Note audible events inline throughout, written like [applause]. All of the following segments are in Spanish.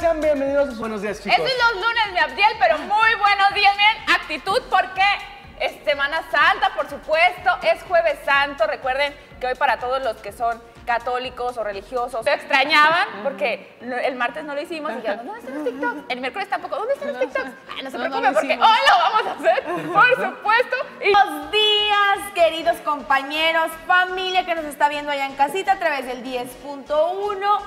Sean bienvenidos a Buenos Días, chicos. Este es los lunes, mi Abdiel, pero muy buenos días, bien, actitud, porque es Semana Santa, por supuesto, es Jueves Santo. Recuerden que hoy para todos los que son católicos o religiosos se extrañaban porque el martes no lo hicimos y dijeron, ¿dónde están los TikToks? El miércoles tampoco, ¿dónde están los TikToks? Ah, no se preocupen porque hoy lo vamos a hacer, por supuesto. Compañeros, familia que nos está viendo allá en casita a través del 10.1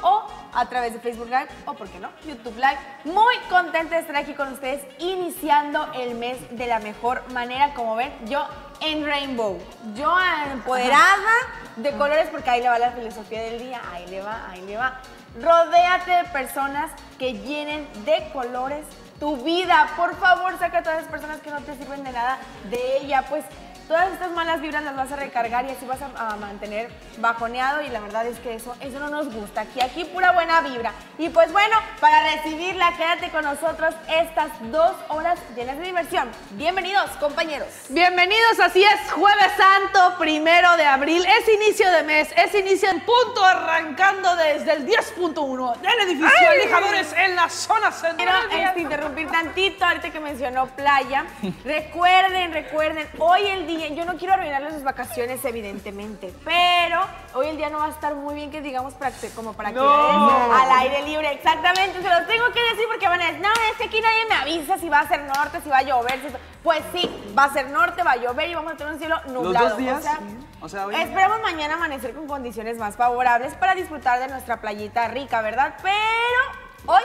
o a través de Facebook Live o, ¿por qué no?, YouTube Live. Muy contenta de estar aquí con ustedes iniciando el mes de la mejor manera. Como ven, yo en Rainbow, yo empoderada de colores porque ahí le va la filosofía del día, ahí le va, ahí le va. Rodéate de personas que llenen de colores tu vida. Por favor, saca a todas las personas que no te sirven de nada de ella. Pues todas estas malas vibras las vas a recargar y así vas a, a mantener bajoneado y la verdad es que eso, eso no nos gusta. Aquí, aquí pura buena vibra. Y pues bueno, para recibirla, quédate con nosotros estas dos horas llenas de diversión. Bienvenidos, compañeros. Bienvenidos, así es, Jueves Santo, primero de abril, es inicio de mes, es inicio en punto, arrancando desde el 10.1 del edificio Lijadores en la zona central. Quiero este, interrumpir tantito ahorita que mencionó playa. [laughs] Recuerden, recuerden, hoy el día, yo no quiero arruinarles sus vacaciones, evidentemente, pero hoy el día no va a estar muy bien que digamos para que- como para que No. al aire libre. Exactamente, se los tengo que decir porque van a decir, no, es que aquí nadie me avisa si va a ser norte, si va a llover. si- Pues sí, va a ser norte, va a llover y vamos a tener un cielo nublado. dos días, O sea, o sea, hoy- esperamos mañana amanecer con condiciones más favorables para disfrutar de nuestra playita rica, ¿verdad? Pero hoy,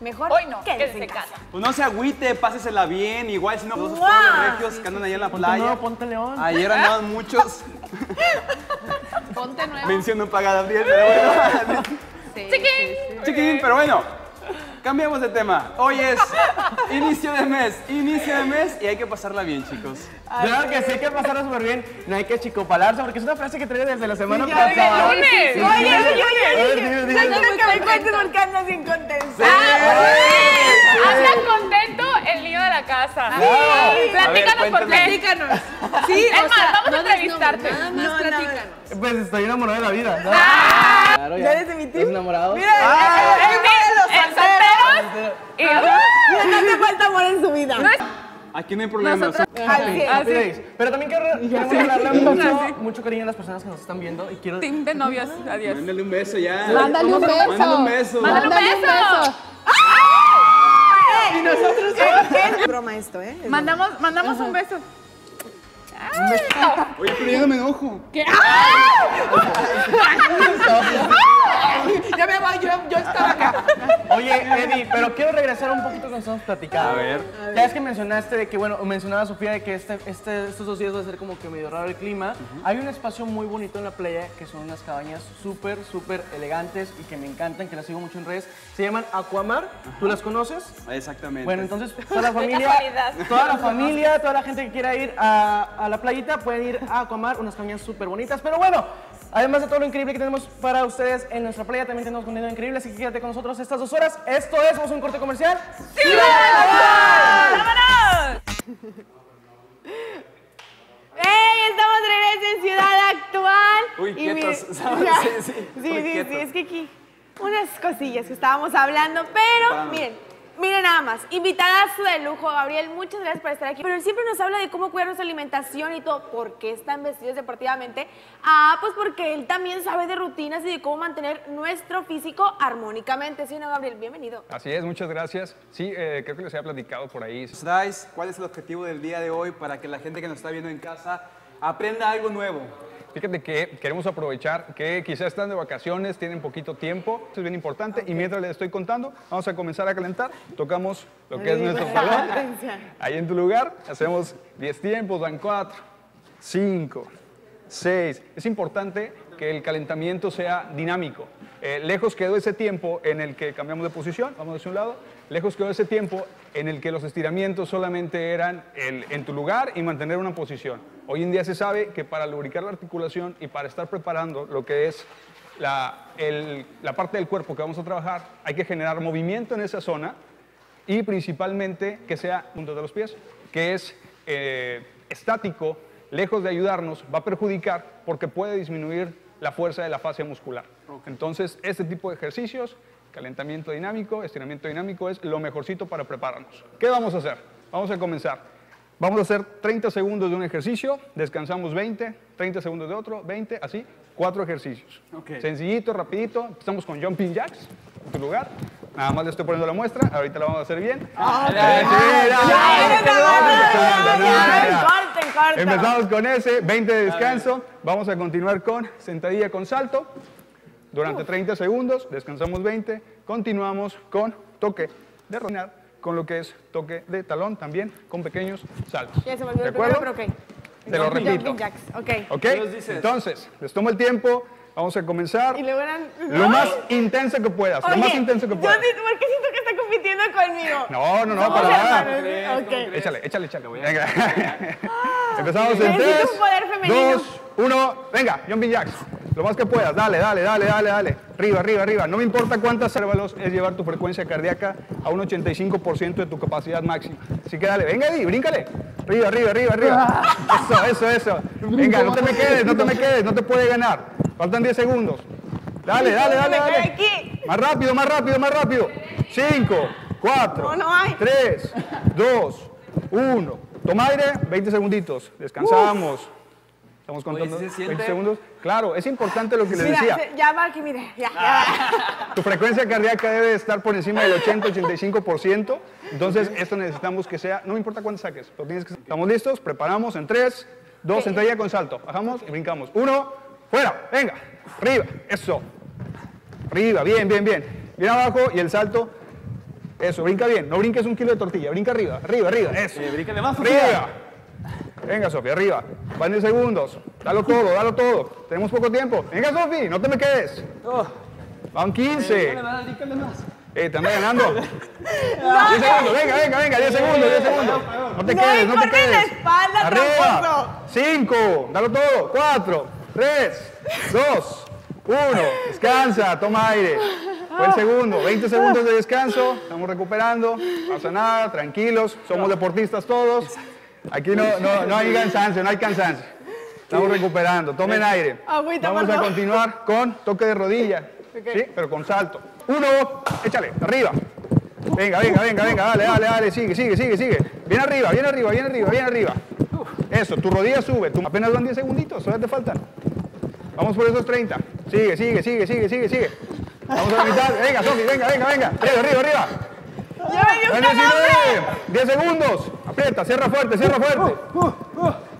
mejor Hoy no, quédese quédese en casa. casa. Pues no se agüite, pásesela bien. Igual si no, pues todos los regios que andan ahí en la Ponte playa. nuevo, ponte león. Ayer andaban muchos. Ponte nuevo. Mención no pagada, Gabriel, pero bueno. Chiquín. Chiquitín, pero bueno. Cambiamos de tema. Hoy es inicio de mes, inicio de mes y hay que pasarla bien, chicos. Claro que sí hay que pasarla súper bien. No hay que chicopalarse porque es una frase que traigo desde la semana pasada. Sí, Oye, oye, oye, oye, oye. No quiero que me cuentes porque andas bien contento. El niño de la casa. Claro. Platícanos por qué. Platícanos. Sí, Es más, vamos a entrevistarte. Nada más platícanos. Pues estoy enamorado de la vida. ¿no? Claro, ¿Ya eres de mi team? ¿Estás enamorado? Mira, el team de los En solteros. solteros. Y- no te falta amor en su vida. Aquí no hay problema. Happy Days. Pero también quiero, darle mucho, [laughs] mucho cariño a las personas que nos están viendo y quiero... Team de novios. Adiós. Mándale un beso ya. Mándale un beso. Mándale un beso. Mándale un beso. Y nosotros. Es, es broma esto, ¿eh? Es Mandamos, mandamos un beso. Oye, pero ya no me enojo. [laughs] [laughs] Ya me voy, yo, yo estaba acá. Oye, Eddie, pero quiero regresar un poquito con estamos platicando. A ver. Ya es que mencionaste de que, bueno, mencionaba Sofía de que este, este, estos dos días va a ser como que medio raro el clima. Hay un espacio muy bonito en la playa que son unas cabañas súper, súper elegantes y que me encantan, que las sigo mucho en redes. Se llaman Aquamar. ¿Tú las conoces? Exactamente. Bueno, entonces toda la [laughs] familia, toda la familia, toda la gente que quiera ir a, a la playita pueden ir a Aquamar, unas cabañas súper bonitas. Pero bueno, además de todo lo increíble que tenemos para ustedes en nuestra playa, también tenemos contenido increíble, así que quédate con nosotros estas dos horas. Esto es, vamos a un corte comercial. ¡Vámonos! ¡Ey! Estamos de regreso en Ciudad Actual. Uy, quietos. Ya. [laughs] Sí, [laughs] sí. Sí, Uy, sí, sí, es que aquí unas cosillas que estábamos hablando, pero Vamos. miren, miren nada más, invitadazo de lujo, Gabriel, muchas gracias por estar aquí, pero él siempre nos habla de cómo cuidar nuestra alimentación y todo, ¿por qué están vestidos deportivamente? Ah, pues porque él también sabe de rutinas y de cómo mantener nuestro físico armónicamente, ¿sí o no, Gabriel? Bienvenido. Así es, muchas gracias. Sí, eh, creo que les había platicado por ahí. ¿Nos traes cuál es el objetivo del día de hoy para que la gente que nos está viendo en casa aprenda algo nuevo? Fíjate que queremos aprovechar que quizás están de vacaciones, tienen poquito tiempo, esto es bien importante. Y mientras les estoy contando, vamos a comenzar a calentar. Tocamos lo que es nuestro salón. Ahí en tu lugar, hacemos 10 tiempos, van 4, 5, 6. Es importante que el calentamiento sea dinámico. Eh, lejos quedó ese tiempo en el que cambiamos de posición, vamos hacia un lado. Lejos quedó ese tiempo en el que los estiramientos solamente eran el- en tu lugar y mantener una posición. Hoy en día se sabe que para lubricar la articulación y para estar preparando lo que es la, el- la parte del cuerpo que vamos a trabajar, hay que generar movimiento en esa zona y principalmente que sea punto de los pies, que es eh, estático, lejos de ayudarnos, va a perjudicar porque puede disminuir la fuerza de la fascia muscular. Entonces, este tipo de ejercicios Calentamiento dinámico, estiramiento dinámico es lo mejorcito para prepararnos. ¿Qué vamos a hacer? Vamos a comenzar. Vamos a hacer 30 segundos de un ejercicio, descansamos 20, 30 segundos de otro, 20, así, cuatro ejercicios. Sencillito, rapidito. Empezamos con jumping jacks, en tu lugar. Nada más le estoy poniendo la muestra, ahorita la vamos a hacer bien. Ah, Eh. Empezamos con ese, 20 de descanso. Vamos a continuar con sentadilla con salto. Durante 30 segundos, descansamos 20. Continuamos con toque de rodilla, con lo que es toque de talón también, con pequeños saltos. Ya se me olvidó ¿De el primero, acuerdo? pero ok. Te lo Jumping repito. jacks, ok. ¿Ok? nos dices? Entonces, les tomo el tiempo. Vamos a comenzar Y luego eran... lo más intenso que puedas. Lo más intenso que yo puedas. sí- ¿Por qué siento que está compitiendo conmigo? No, no, no, para nada. Échale, échale, échale. Venga. [laughs] Empezamos en Necesito 3, un poder femenino. 2, 1. Venga, jumping jacks. Lo más que puedas. Dale, dale, dale, dale, dale. Arriba, arriba, arriba. No me importa cuántas cérvalos es llevar tu frecuencia cardíaca a un 85% de tu capacidad máxima. Así que dale, venga, Eddie, bríncale. Arriba, arriba, arriba, arriba. [laughs] Eso, eso, eso. Venga, no te me quedes, no te me quedes, no te puede ganar. Faltan 10 segundos. Dale, dale, dale, dale. Más rápido, más rápido, más rápido. 5, 4, No, no hay. 3, 2, 1. Toma aire, 20 segunditos. Descansamos. Estamos contando ¿sí se 20 siente? segundos. Claro, es importante lo que Mira, decía. ya va aquí, mire. Ya, ya. Tu frecuencia cardíaca debe estar por encima del 80-85%. Entonces, esto necesitamos que sea, no me importa cuánto saques, pero tienes que ¿Estamos listos? Preparamos en 3, 2, sentadilla con salto. Bajamos y brincamos. 1, fuera, venga, arriba, eso. Arriba, bien, bien, bien. Bien abajo y el salto. Eso, brinca bien. No brinques un kilo de tortilla, brinca arriba, arriba, arriba, eso. Eh, bríncale más, Sofía. Arriba. Venga, Sofía, arriba. Van 10 segundos. Dalo todo, dalo todo. Tenemos poco tiempo. Venga, Sofía, no te me quedes. Oh, Van 15. bríncale más, bríncale más. Eh, te anda ganando. [laughs] 10 segundos, venga, venga, venga, 10 segundos, 10 segundos. No te quedes, no te la quedes. espalda, Arriba. 5, dalo todo. 4, 3, 2, 1. Descansa, toma aire. Fue el segundo, 20 segundos de descanso. Estamos recuperando. No pasa nada, tranquilos. Somos deportistas todos. Aquí no, no, no hay cansancio, no hay cansancio. Estamos recuperando. Tomen aire. Agüita, Vamos a continuar con toque de rodilla. ¿Sí? Pero con salto. Uno, échale, arriba. Venga, venga, venga, venga, dale, dale, dale, sigue, sigue, sigue, sigue. Bien arriba, bien arriba, bien arriba, bien arriba. Eso, tu rodilla sube. Tú apenas van 10 segunditos, todavía te faltan. Vamos por esos 30. Sigue, sigue, sigue, sigue, sigue, sigue. Vamos a la mitad. Venga, Sofi, venga, venga, venga. Arriba, arriba, arriba. Ya me dio un Van 19. calambre. 10 segundos. Aprieta, cierra fuerte, cierra fuerte.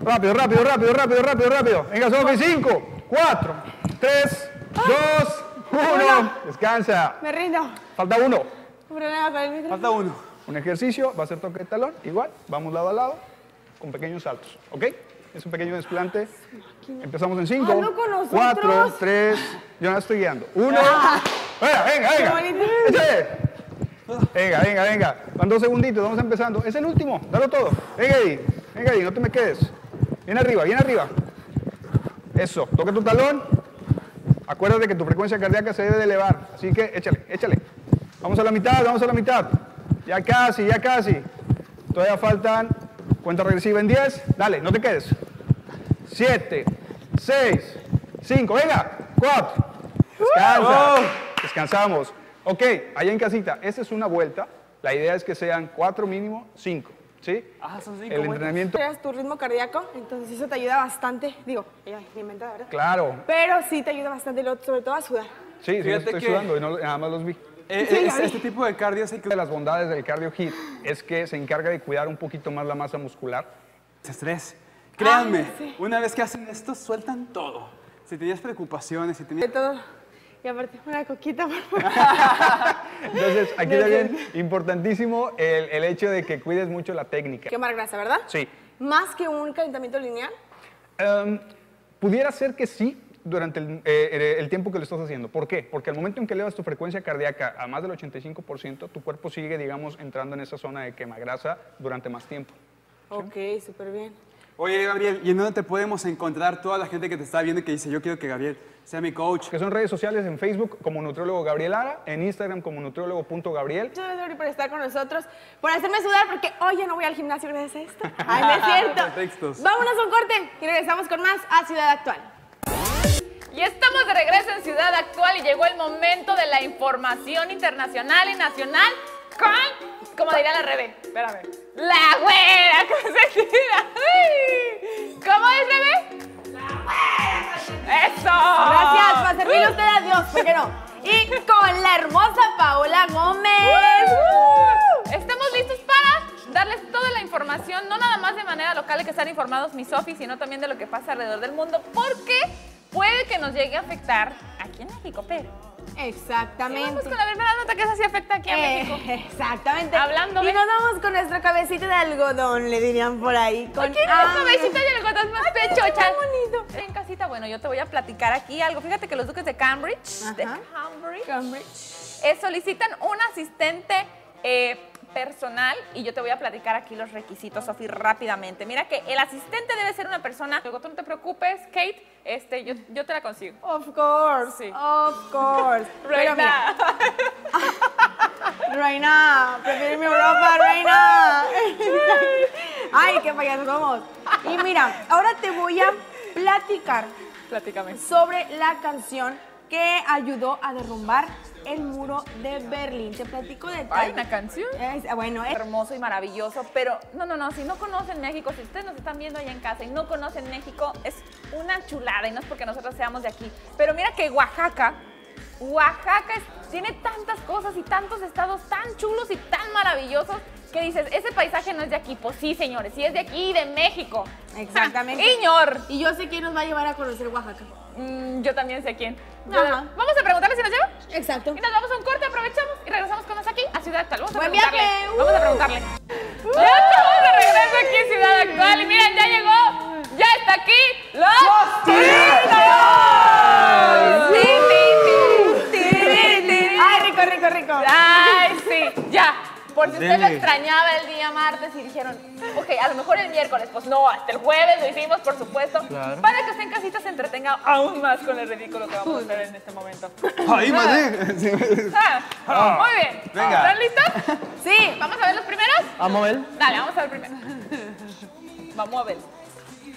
Rápido, rápido, rápido, rápido, rápido, rápido. Venga, Sofi, 5, 4, 3, 2, 1. Descansa. Me rindo. Falta uno. Un problema con el micrófono. Falta uno. Un ejercicio, va a ser toque de talón, igual, vamos lado a lado, con pequeños saltos, ¿ok? Es un pequeño desplante. Empezamos en 5, Hazlo con nosotros. 4, 3, yo no estoy guiando. 1, venga, venga, Qué venga. Venga, venga, venga. Van dos segunditos, vamos empezando. Es el último, dalo todo. Venga ahí, venga ahí, no te me quedes. Bien arriba, bien arriba. Eso, toca tu talón. Acuérdate que tu frecuencia cardíaca se debe de elevar. Así que échale, échale. Vamos a la mitad, vamos a la mitad. Ya casi, ya casi. Todavía faltan. Cuenta regresiva en 10. Dale, no te quedes. 7, 6, 5, venga. 4. Descansa. Descansamos. Ok, allá en casita, esta es una vuelta. La idea es que sean 4 mínimo, 5. ¿Sí? Ah, son cinco El vueltas. entrenamiento. Creas tu ritmo cardíaco, entonces eso te ayuda bastante. Digo, ella me inventa, ¿verdad? Claro. Pero sí te ayuda bastante, sobre todo a sudar. Sí, sí, Fíjate estoy que- sudando y no- nada más los vi. Eh, Sí, ya este, vi. este tipo de cardio sí Una que de las bondades del cardio hit es que se encarga de cuidar un poquito más la masa muscular. es estrés. Créanme, Ay, sí. una vez que hacen esto, sueltan todo. Si tenías preocupaciones, si De tenías... todo. Y aparte, una coquita, por favor. [laughs] Entonces, aquí también importantísimo el, el hecho de que cuides mucho la técnica. Quemar grasa, ¿verdad? Sí. Más que un calentamiento lineal. Em, pudiera ser que sí durante el, eh, el tiempo que lo estás haciendo. ¿Por qué? Porque al momento en que elevas tu frecuencia cardíaca a más del 85%, tu cuerpo sigue, digamos, entrando en esa zona de quemagrasa durante más tiempo. Ok, súper bien. Oye, Gabriel, ¿y en dónde te podemos encontrar toda la gente que te está viendo y que dice, yo quiero que Gabriel sea mi coach? Que son redes sociales en Facebook como Nutriólogo Gabriel Lara, en Instagram como nutriólogo.gabriel. Muchas gracias, Gabriel, por estar con nosotros, por hacerme sudar, porque hoy ya no voy al gimnasio gracias a esto. [laughs] Ay, no es cierto. Pretextos. Vámonos a un corte y regresamos con más a Ciudad Actual. Y estamos de regreso en Ciudad Actual y llegó el momento de la información internacional y nacional con, como diría la Rebe, espérame, la güera consentida. ¿Cómo es, Rebe? ¡Eso! Gracias, para servirle a usted a Dios, ¿por qué no? Y con la hermosa Paola Gómez. Estamos listos para darles toda la información, no nada más de manera local de que están informados mis Sofi, sino también de lo que pasa alrededor del mundo, porque puede que nos llegue a afectar aquí en México, pero... Y Exactamente. vamos con la primera nota que esa sí afecta aquí a Eh, México. exactamente. Hablando y nos vamos con nuestra cabecita de algodón, le dirían por ahí. Con hambre. cabecita de algodón más pechocha. bonito. En casita, bueno, yo te voy a platicar aquí algo. Fíjate que los duques de Cambridge, de Ajá. Cambridge, eh, solicitan un asistente eh, personal y yo te voy a platicar aquí los requisitos, Sofi, rápidamente. Mira que el asistente debe ser una persona, luego tú no te preocupes, Kate, este, yo, yo te la consigo. Of course, Sí. of course. [laughs] Reina. [laughs] Reina, prefiero mi Europa, Reina. [laughs] Ay, qué payasos somos. Y mira, ahora te voy a platicar Platícame. sobre la canción que ayudó a derrumbar el muro de Berlín. Te platico Hay detalles. una canción. Es- bueno, es- hermoso y maravilloso, pero no, no, no, si no conocen México, si ustedes nos están viendo allá en casa y no conocen México, es una chulada y no es porque nosotros seamos de aquí. Pero mira que Oaxaca, Oaxaca es- tiene tantas cosas y tantos estados tan chulos y tan maravillosos que dices, ese paisaje no es de aquí. Pues sí, señores, sí es de aquí, de México. Exactamente. [laughs] Ja, Iñor. y yo sé quién nos va a llevar a conocer Oaxaca. Mm, yo también sé quién. Ajá. Vamos a preguntarle si nos lleva. Exacto. Y nos vamos a un corte, aprovechamos y regresamos con nosotros aquí a Ciudad Actual. Vamos a ¡Buen preguntarle. viaje! ¡Uh! Vamos a preguntarle. Ya estamos de regreso aquí en Ciudad Actual y miren, ya llegó, ya está aquí los Tirinos. Sí, sí, sí, sí, sí. Ay, rico, rico, rico. Ay, sí, ya. Por si usted lo extrañaba el día martes y dijeron, ok, a lo mejor el miércoles, pues no, hasta el jueves lo hicimos, por supuesto, Claro. para que usted en casita se entretenga aún más con el ridículo que vamos a hacer en este momento. ¡Ay, madre! Sí. Ah, muy bien. Venga. ¿Están listos? Sí. ¿Vamos a ver los primeros? Vamos a ver. Dale, vamos a ver primero. Vamos a ver.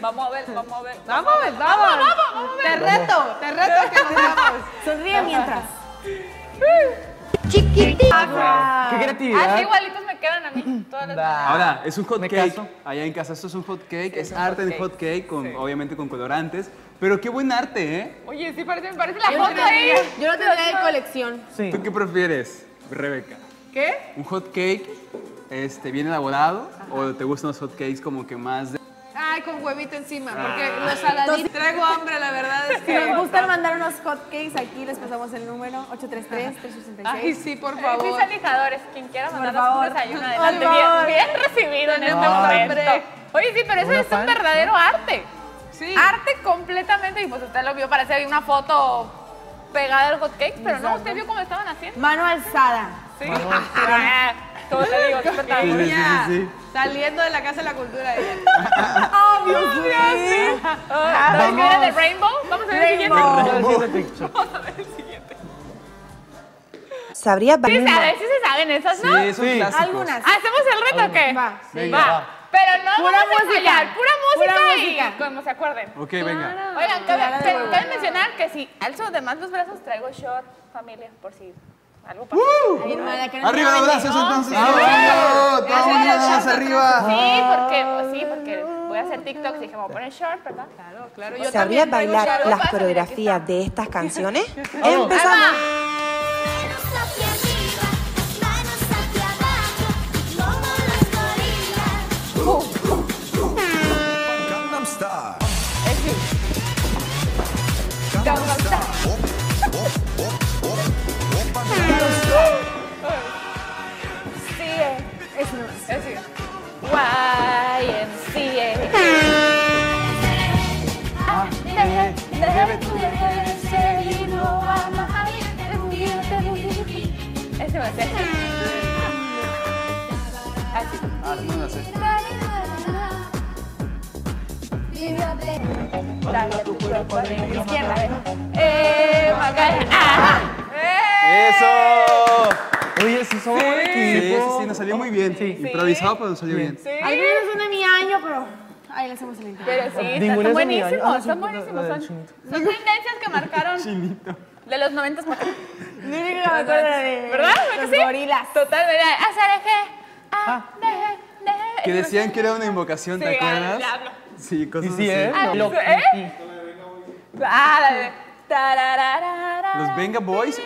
Vamos a ver, vamos a ver. Vamos, vamos. vamos, vamos a ver. Te reto, te reto a que sigamos. Sonríe mientras. [laughs] Qué Así creatividad. igualitos me quedan a mí. Todas las. Ahora, es un hot Me cake. caso. Allá en casa, esto es un hot cake. es un arte hot en hot cake. con, Sí. obviamente con colorantes. Pero qué buen arte, ¿eh? Oye, sí, parece, parece la Yo foto ahí. tendría, yo lo tendría de colección. Sí. ¿Tú qué prefieres, Rebeca? ¿Qué? ¿Un hot cake este, bien elaborado? ¿O te gustan los hot cakes como que más de... Ay, con huevito encima, porque los saladitos. Traigo hambre, la verdad es Si que. [laughs] nos gustan mandar unos hotcakes, aquí les pasamos el número 833-366. Ay, sí, por Eh, favor. Mis lijadores, quien quiera mandarnos un desayuno Por adelante, favor. bien, bien recibido en este Tenemos momento. Oye, sí, pero eso es un verdadero arte. Sí. Arte completamente, y pues usted lo vio, parece que hay una foto pegada al hot cake, pero no, usted vio cómo estaban haciendo. Mano alzada. Sí. [laughs] Ah, ¿Cómo te digo? [laughs] Sí, sí, sí. Saliendo de la casa de la cultura. ella. [laughs] Obvio, sí. Ah, ¿Sabes qué era de Rainbow? Vamos a ver el siguiente. [laughs] Vamos a ver el siguiente. Sabría Sí bailar. saben, sí se saben esas, ¿no? Sí, son Sí. clásicos. Algunas. ¿Hacemos el reto o qué? Va, sí. Venga, Va. va. Pero no Pura vamos a música. ensayar, pura música Pura y música. como se acuerden. Ok, venga. Oigan, cabe, de cabe mencionar que si alzo de más los brazos traigo short, familia, por si algo pasa. Ay, hermana, que no Arriba los brazos, entonces. Ah, ¡Vámonos! ¡Vámonos! ¡Arriba! Sí, porque, sí, porque voy a hacer TikTok y dije, me voy a poner short, ¿verdad? Claro, claro. Yo ¿Sabría también traigo bailar las coreografías de estas canciones? [laughs] Vamos. Empezamos. Es. Es. Ese va a ser. Así. Sí, no lo sé. Dale tu cuerpo a la izquierda. Eh, Macarena. ¡Eso! Oye, sí somos un Sí, sí, equipo. sí, nos salió muy bien. Sí. Improvisado, pero nos salió bien. Sí. Algunos son de mi año, pero Ahí le hacemos el intento. Pero sí, están, buenísimos, Ah, la- buenísimos. Son, chinito. son tendencias que marcaron de los 90 para acá. Lo único que me acuerdo de ¿Verdad? ¿Verdad los que sí? gorilas. Total, ¿verdad? Hacer eje, ah, deje. Que decían que era una invocación, ¿te acuerdas? Sí, cosas Y sí, así. ¿eh? Ah, ¿eh? Ah, la de. Los Venga Boys. uh,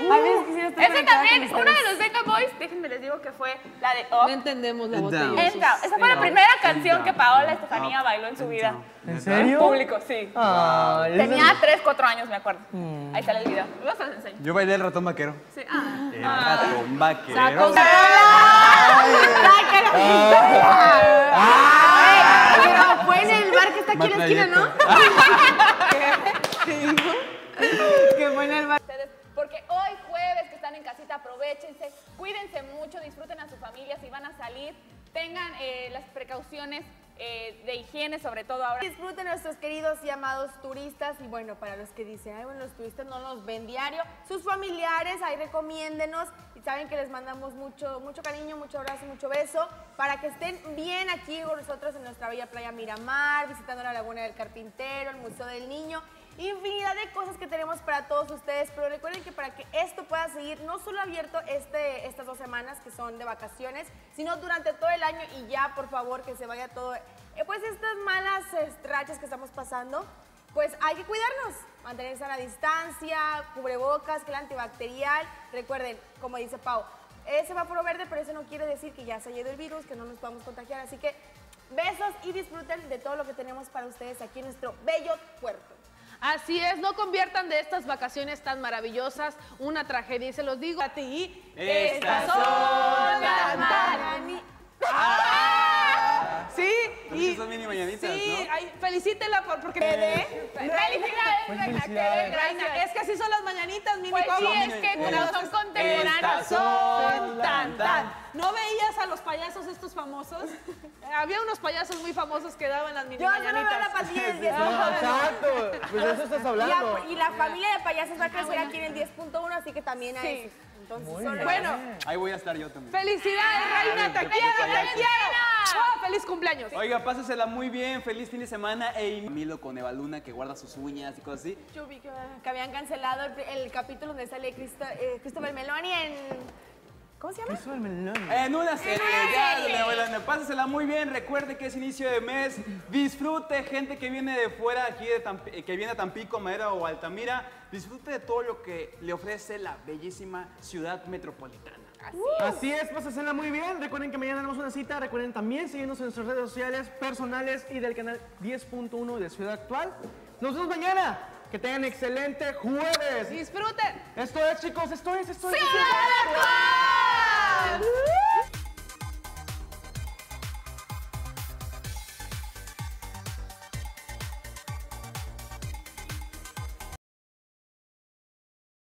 Ese también, una de los Venga Boys, déjenme les digo que fue la de No Up. entendemos la botella. Esa fue la primera canción que Paola Estefanía bailó en su vida. ¿En En serio? público, sí. Ah, Tenía 3, 4 años, me acuerdo. Ahí sale el video. Luego se los enseño. Yo bailé el ratón vaquero. Sí. Ah. El ratón vaquero. Pero fue en el bar que está aquí en la esquina, ¿no? [laughs] En el ustedes, porque hoy jueves que están en casita, aprovechense, cuídense mucho, disfruten a sus familias, si van a salir, tengan eh, las precauciones eh, de higiene, sobre todo ahora. Disfruten nuestros queridos y amados turistas y bueno, para los que dicen, ay, bueno, los turistas no nos ven diario, sus familiares, ahí recomiéndenos y saben que les mandamos mucho, mucho cariño, mucho abrazo, mucho beso para que estén bien aquí con nosotros en nuestra bella playa Miramar, visitando la Laguna del Carpintero, el Museo del Niño. Infinidad de cosas que tenemos para todos ustedes, pero recuerden que para que esto pueda seguir no solo abierto este, estas dos semanas que son de vacaciones, sino durante todo el año y ya por favor que se vaya todo, eh, pues estas malas rachas que estamos pasando, pues hay que cuidarnos, mantenerse a la distancia, cubrebocas, gel antibacterial. Recuerden, como dice Pau, es semáforo verde, pero eso no quiere decir que ya se ha ido el virus, que no nos podamos contagiar. Así que besos y disfruten de todo lo que tenemos para ustedes aquí en nuestro bello puerto. Así es, no conviertan de estas vacaciones tan maravillosas una tragedia. Y se los digo a ti. Estas son las y esas son mini mañanitas, sí, ¿no? ay, felicítela por, porque Felicidades, Pues reina, felicidades. Reina, es que así son las mañanitas, Mimi. Pues sí, es que como son contemporáneas. Son tan, tan. ¿No veías a los payasos estos famosos? [laughs] Había unos payasos muy famosos que daban las mini Yo solo veo la mañanitas. pastilla del [laughs] 10. Ah, Exacto. Pues de eso estás Y hablando. la, y la familia de payasos va a crecer aquí en el 10.1, así que también hay. Sí. Entonces, solo-. Bueno, Ahí voy a estar yo también. felicidades, Reina, te Ay, quiero, te quiero. Feliz cumpleaños. Oiga, pásasela muy bien, feliz fin de semana e Milo con Eva Luna que guarda sus uñas y cosas así. Yo vi que, que habían cancelado el, el capítulo donde sale Cristo, eh, Christopher Meloni en. ¿Cómo se llama? Eso melón. En una serie, ya. Pásasela muy bien, recuerde que es inicio de mes, disfrute gente que viene de fuera aquí, de eh, que viene a Tampico, Madera o Altamira, disfrute de todo lo que le ofrece la bellísima ciudad metropolitana. Así es, pásenla muy bien. Recuerden que mañana tenemos una cita. Recuerden también seguirnos en nuestras redes sociales personales y del canal 10.1 de Ciudad Actual. Nos vemos mañana. Que tengan excelente jueves. Disfruten. Esto es, chicos, esto es, esto es. ¡Ciudad Actual!